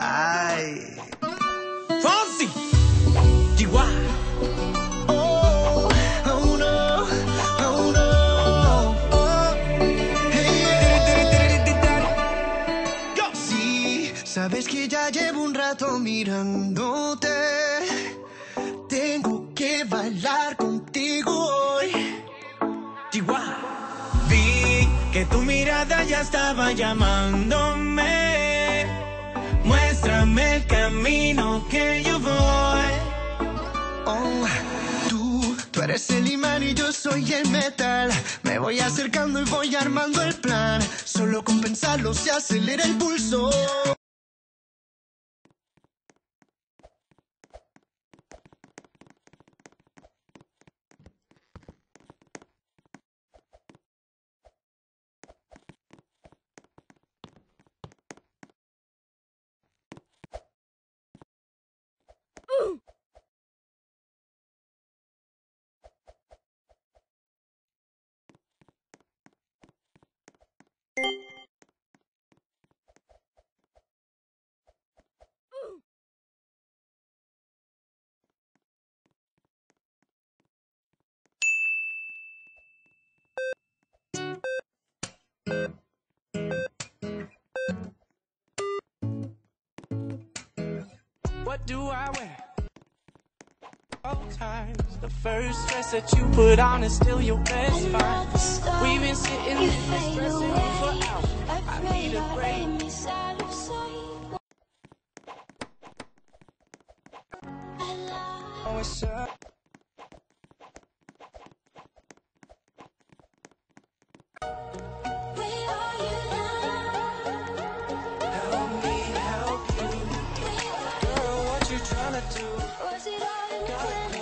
Ay. Fonsi. Chihuahua. Oh, oh no, oh no. Oh, hey, Go. Sí, sabes que ya llevo un rato mirándote. Tengo que bailar contigo hoy. Chihuahua. Que tu mirada ya estaba llamándome. Muéstrame el camino que yo voy. Oh, tú, tú eres el imán y yo soy el metal. Me voy acercando y voy armando el plan. Solo con pensarlo se acelera el pulso. What do I wear? All times. The first dress that you put on is still your best find. We've been sitting in this dressing room for hours. I need a break. made me sad of sight. I lie. Oh, it's wanna do.